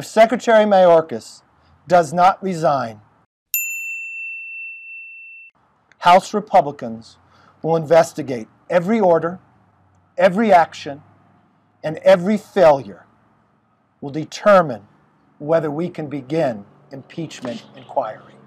If Secretary Mayorkas does not resign, House Republicans will investigate every order, every action, and every failure will determine whether we can begin impeachment inquiry.